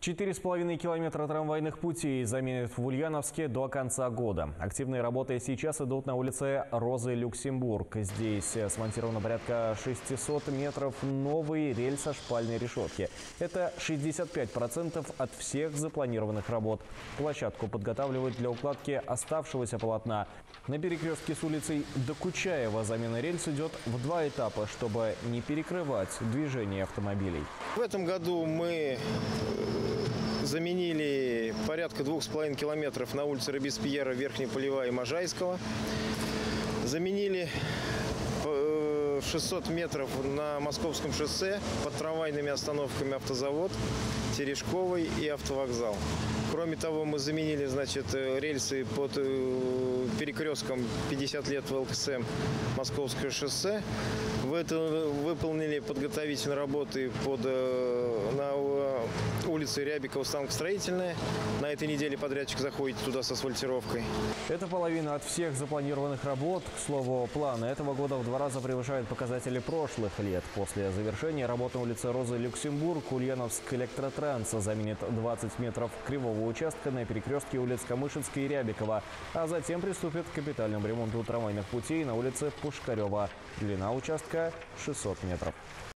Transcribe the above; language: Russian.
Четыре с половиной километра трамвайных путей заменят в Ульяновске до конца года. Активные работы сейчас идут на улице Розы Люксембург. Здесь э, смонтировано порядка 600 метров новой рельсо-шпальной решетки. Это 65% от всех запланированных работ. Площадку подготавливают для укладки оставшегося полотна. На перекрестке с улицей Докучаева замена рельс идет в два этапа, чтобы не перекрывать движение автомобилей. В этом году мы э, заменили порядка двух с половиной километров на улице Робеспьера, Верхняя Полевая и Можайского. Заменили э, 600 метров на Московском шоссе под трамвайными остановками автозавод, Терешковый и автовокзал. Кроме того, мы заменили значит, э, рельсы под э, перекрестком 50 лет в ЛКСМ Московское шоссе. В это выполнили подготовительные работы под, э, на э, улице Рябикова станкостроительная. На этой неделе подрядчик заходит туда с асфальтировкой. Это половина от всех запланированных работ. К слову, планы этого года в два раза превышают показатели прошлых лет. После завершения работы на улице Розы Люксембург Ульяновск Электротранс заменит 20 метров кривого участка на перекрестке улиц Камышинской и Рябикова, а затем приступит к капитальному ремонту трамвайных путей на улице Пушкарева. Длина участка 600 метров.